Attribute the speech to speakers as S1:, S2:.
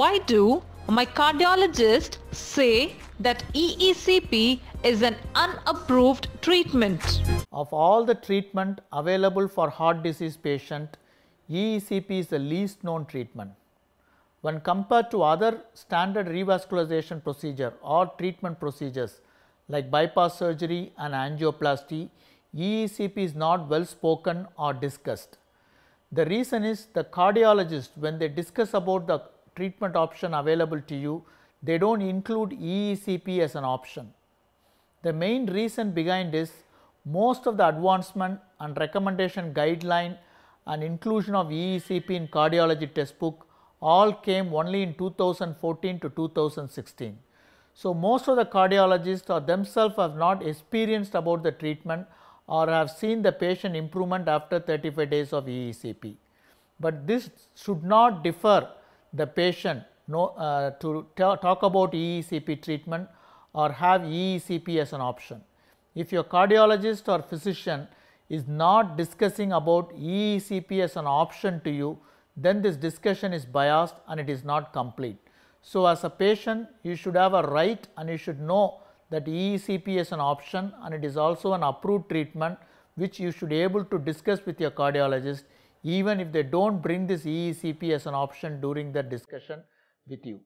S1: Why do my cardiologist say that EECP is an unapproved treatment?
S2: Of all the treatment available for heart disease patient, EECP is the least known treatment. When compared to other standard revascularization procedure or treatment procedures like bypass surgery and angioplasty, EECP is not well spoken or discussed. The reason is the cardiologist when they discuss about the treatment option available to you, they do not include EECP as an option. The main reason behind is most of the advancement and recommendation guideline and inclusion of EECP in cardiology textbook all came only in 2014 to 2016. So, most of the cardiologists or themselves have not experienced about the treatment or have seen the patient improvement after 35 days of EECP. But this should not differ the patient no, uh, to talk about EECP treatment or have EECP as an option. If your cardiologist or physician is not discussing about EECP as an option to you, then this discussion is biased and it is not complete. So, as a patient you should have a right and you should know that EECP is an option and it is also an approved treatment which you should be able to discuss with your cardiologist even if they do not bring this EECP as an option during the discussion with you.